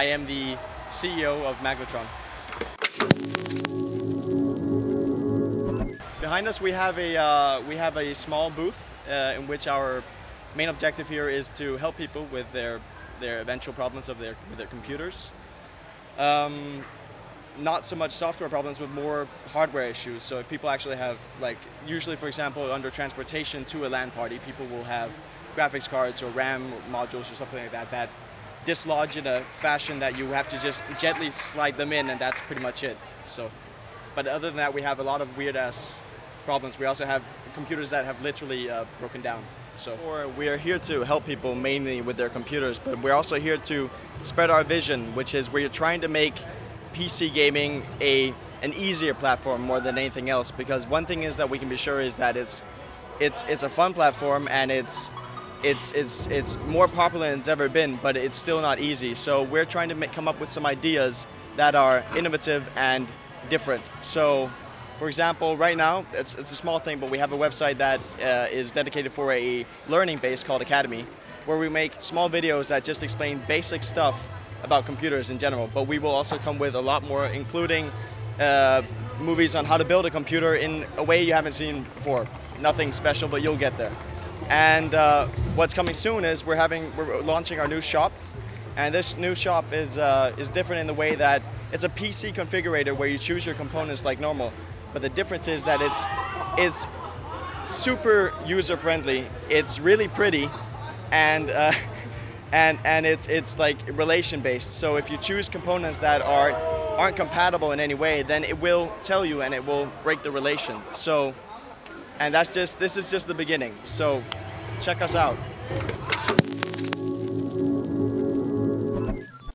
I am the CEO of Magnutron. Behind us we have a, uh, we have a small booth uh, in which our main objective here is to help people with their, their eventual problems of their, with their computers. Um, not so much software problems, but more hardware issues. So if people actually have, like, usually, for example, under transportation to a LAN party, people will have graphics cards or RAM modules or something like that that dislodge in a fashion that you have to just gently slide them in, and that's pretty much it. So, but other than that, we have a lot of weird ass problems. We also have computers that have literally uh, broken down. So we are here to help people mainly with their computers, but we're also here to spread our vision, which is we're trying to make PC gaming a an easier platform more than anything else. Because one thing is that we can be sure is that it's it's it's a fun platform and it's it's it's it's more popular than it's ever been, but it's still not easy. So we're trying to make, come up with some ideas that are innovative and different. So for example, right now, it's, it's a small thing, but we have a website that uh, is dedicated for a learning base called Academy, where we make small videos that just explain basic stuff about computers in general. But we will also come with a lot more, including uh, movies on how to build a computer in a way you haven't seen before. Nothing special, but you'll get there. And uh, what's coming soon is we're having we're launching our new shop, and this new shop is uh, is different in the way that it's a PC configurator where you choose your components like normal, but the difference is that it's it's super user friendly. It's really pretty, and uh, and and it's it's like relation based. So if you choose components that are aren't compatible in any way, then it will tell you and it will break the relation. So, and that's just this is just the beginning. So, check us out.